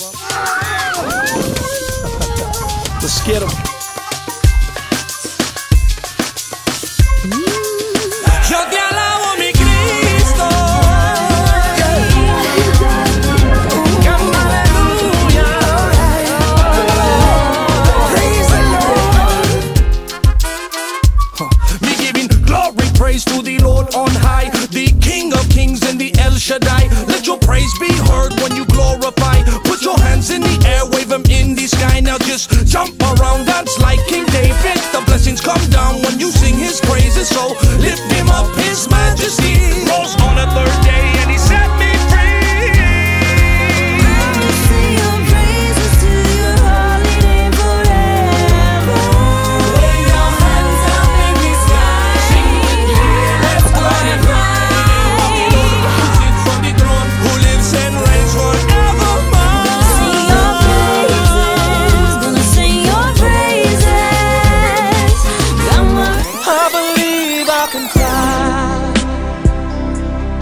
Bubba. Let's get him. Dance like King David. The blessings come down when you sing his praises. So lift him up, his majesty.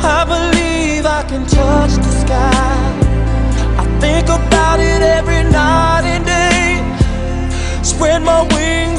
I believe I can touch the sky. I think about it every night and day. Spread my wings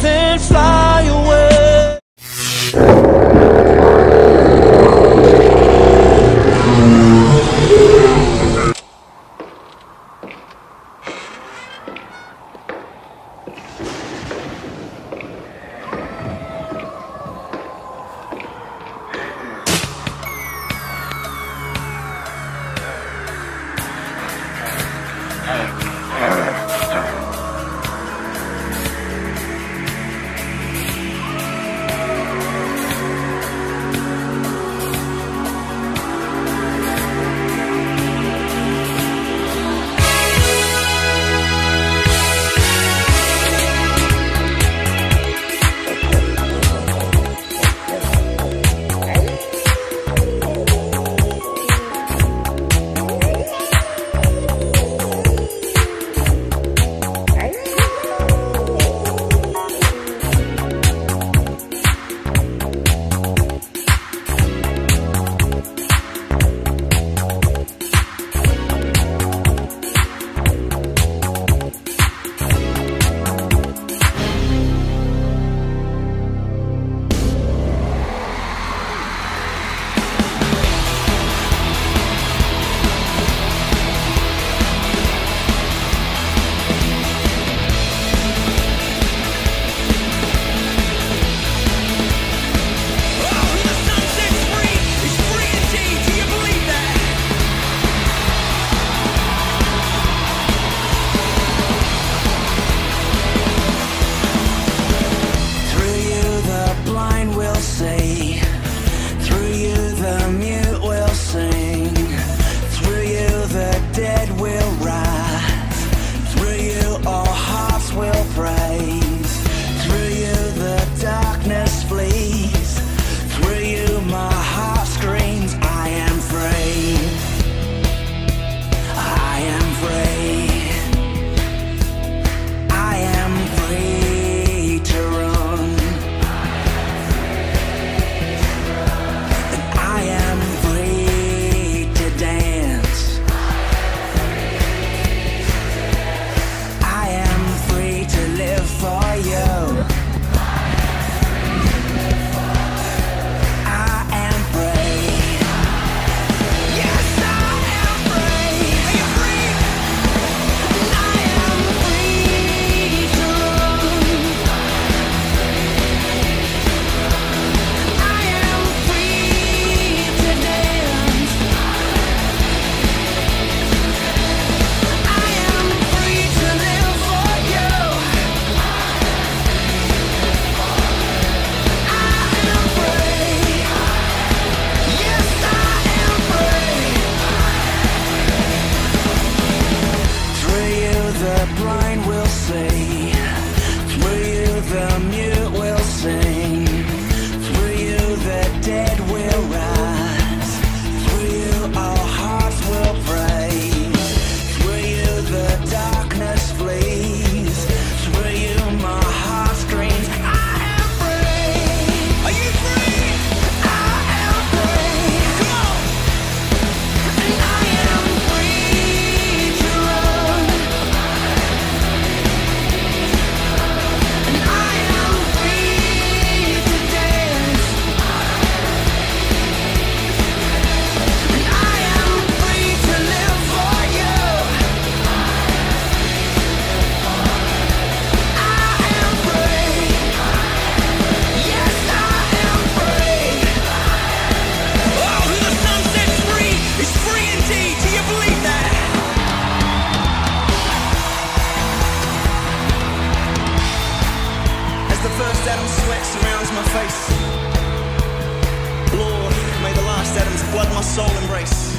soul embrace.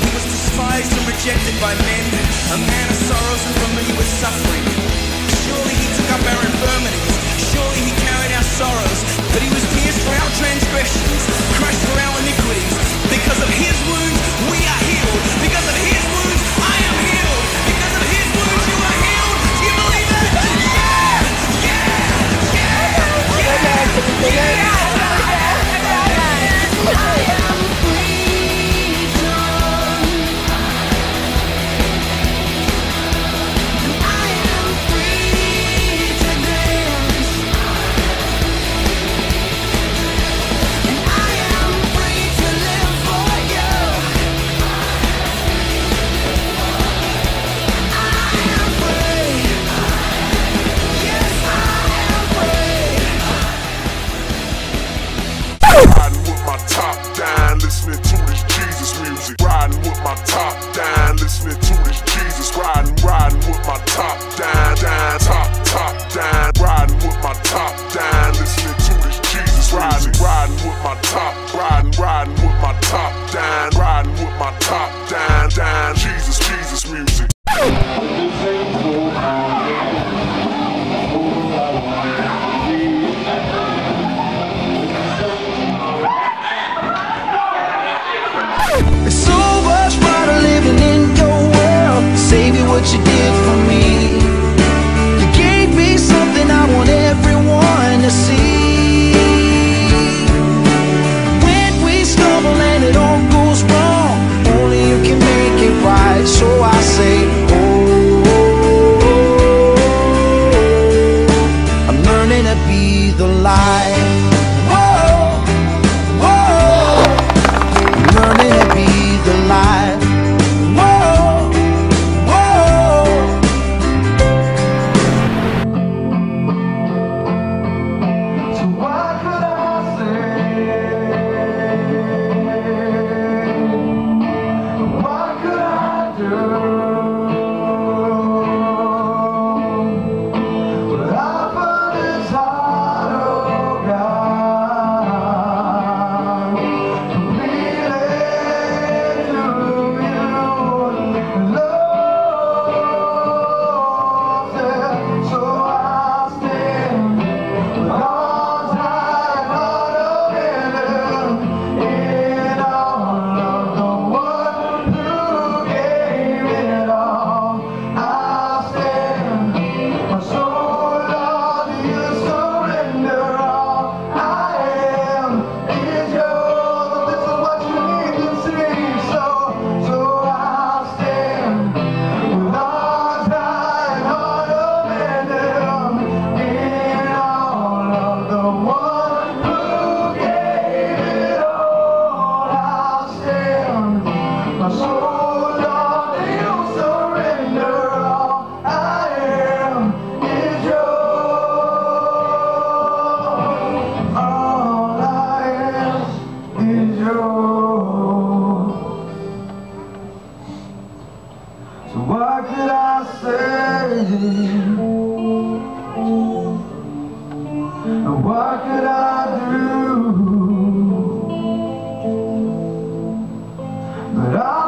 He was despised and rejected by men music. Riding with my top down, listening to this Jesus. Riding, riding with my top down, down, top, top down. Riding with my top down, listening to this Jesus. Riding, riding with my top, riding, riding with my top down, riding with my top down, down, Jesus. Jesus. alive. But I